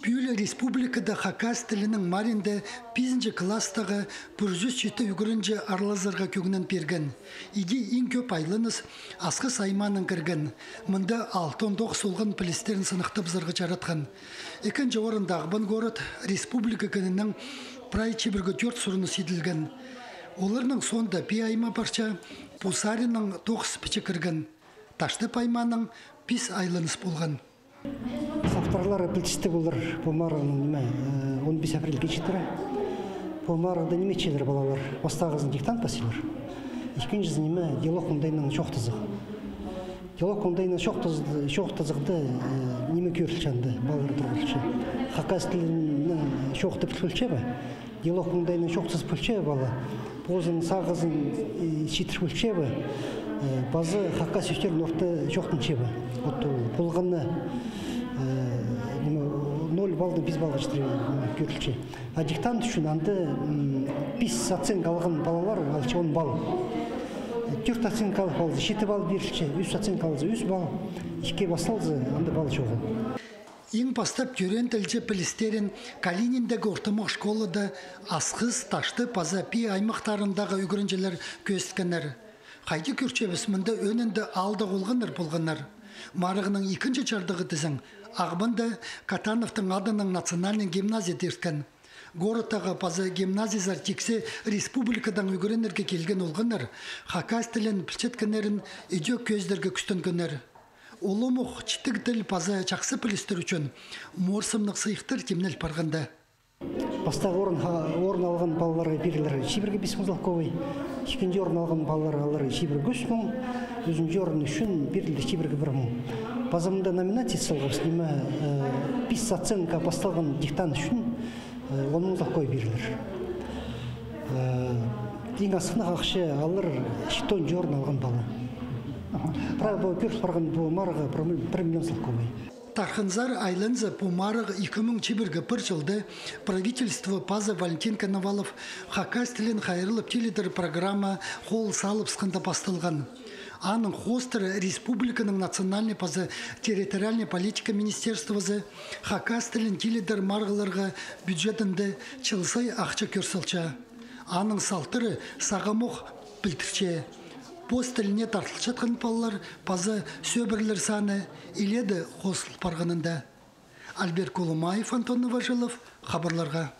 Пюлі республикада хакас тілінің маринде 5 класстағы бүрзүз жеті үгірінже арлазырға көгінен берген. Иде ең көп айлыныз асқы сайманын кірген. Мында 6-9 солған пілістерін сынықтып зырғы жаратқан. Екінші орындағыбын город республика күнінің прай чебіргі төрт сұрыны сиділген. Оларның сонда пи айма барча Пусаринның тоқыс кірген. Ташты пайманың пис айлыныс болған. Авторлары білтісті болыр Помараның неме 15 апрель кечеттірі. Помарада неме чедір балалар. Остағызын диктант басылар. Екінші неме диалог ондайынан шоқтызық. Диалог ондайынан шоқтызықты неме көрілчанды балалар тұрғылшы. Хакас тілінің шоқты пүлче бі. Диалог ондайынан шоқтыз пүлче бала. Позын сағызын шитір пүлче бі. Базы хакас үстерін орты шоқтын чебі. Болғанны ноль балды бес балға жетір көрілші. А диктант үшін анды бес оценка алған балалар алшы он бал. Төрт оценка алып алды, жеті бал берілші, үш оценка алды, үш бал. Ишке басылды, анды бал жоғы. Ең бастап түрен тілчі пілістерін Калининдегі ортамақ школада асқыз, ташты, пазапи аймақтарындағы үгірінжелер көсткенер. Қайды көрчебіз мұнда өнінді алды қолғаныр болғанар. Марығының екінші жардығы дізің, Ағбында Катановтың адының национальный гимназия деркен. Городтағы пазы гимназиязар тексе республикадан үгіренерге келген олғанар, хакас тілін пілчеткенерін үйде көздерге күстінгенер. Олымық читік тіл пазы жақсы пілістер үшін морсымнық сыйықтыр темнел парғанда. Бастағы орын, орын алған балаларға берілер шибірге бес мың екінші орын алған балалар алар шибірге орын үшін мың. Базамында номинация салғып снима бес оценка басталған диктан үшін он мың залковый берілер. Ең асқына ақшы алыр шитон орын алған бала. Правда, көріс барған бұл марығы бір миллион залковый. Тарханзар Айланза Пумарах 2001 бір жылды правительство Паза Валентин Коновалов Хакас тілін хайырлып теледір программа қол салып сқында бастылған. Аның хостері республиканың национальный пазы территориальный политика министерствозы Хакас тілін теледір марғыларға бюджетінде чылсай ақча көрсілчі. Аның салтыры сағамоқ білтірче пост тіліне тартылып жатқан балалар пазы сөбірлер саны иледі қосылып барғанында. Альберт коломаев антон новожилов хабарларға.